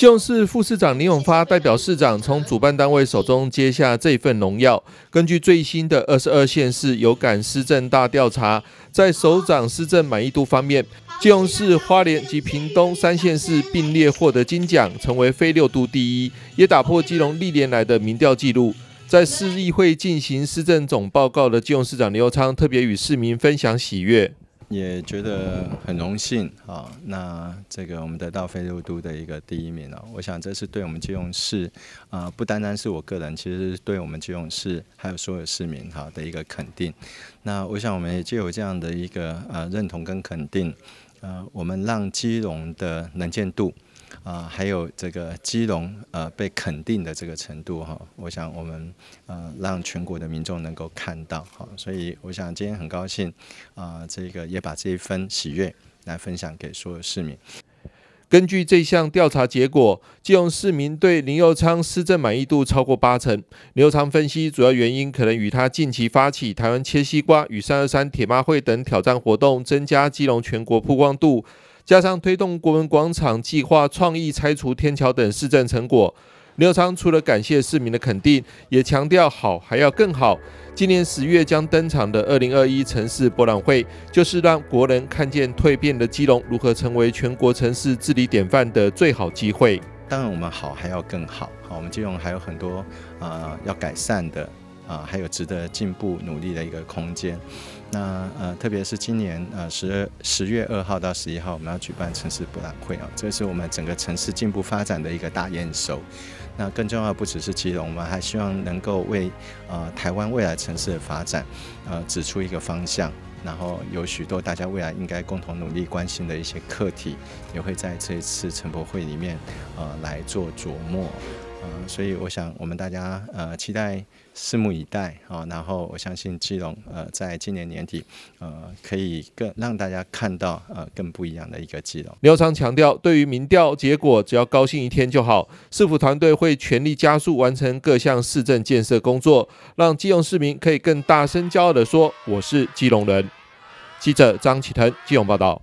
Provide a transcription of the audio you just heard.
基隆市副市长林永发代表市长从主办单位手中接下这份荣耀。根据最新的二十二县市有感施政大调查，在首长施政满意度方面，基隆市、花莲及屏东三县市并列获得金奖，成为非六都第一，也打破基隆历年来的民调纪录。在市议会进行施政总报告的基隆市长刘昌特别与市民分享喜悦。也觉得很荣幸啊！那这个我们得到非洲都的一个第一名哦，我想这是对我们金融市啊，不单单是我个人，其实是对我们金融市还有所有市民哈的一个肯定。那我想我们也就有这样的一个呃认同跟肯定，呃，我们让金融的能见度。啊，还有这个基隆呃被肯定的这个程度哈，我想我们呃让全国的民众能够看到哈，所以我想今天很高兴啊，这个也把这一份喜悦来分享给所有市民。根据这项调查结果，基隆市民对林佑昌施政满意度超过八成。林佑昌分析，主要原因可能与他近期发起台湾切西瓜与三二三铁马会等挑战活动，增加基隆全国曝光度。加上推动国门广场计划、创意拆除天桥等市政成果，刘昌除了感谢市民的肯定，也强调好还要更好。今年十月将登场的二零二一城市博览会，就是让国人看见蜕变的基隆如何成为全国城市治理典范的最好机会。当然，我们好还要更好，好，我们基隆还有很多啊要改善的。啊，还有值得进步努力的一个空间。那呃，特别是今年呃十十月二号到十一号，我们要举办城市博览会啊，这是我们整个城市进步发展的一个大验收。那更重要的不只是基隆，我们还希望能够为呃台湾未来城市的发展呃指出一个方向。然后有许多大家未来应该共同努力关心的一些课题，也会在这一次城博会里面呃来做琢磨。呃，所以我想我们大家呃期待，拭目以待啊。然后我相信基隆呃在今年年底呃可以更让大家看到呃更不一样的一个基隆。刘昌强调，对于民调结果，只要高兴一天就好。市府团队会全力加速完成各项市政建设工作，让基隆市民可以更大声骄傲地说：“我是基隆人。”记者张启腾基隆报道。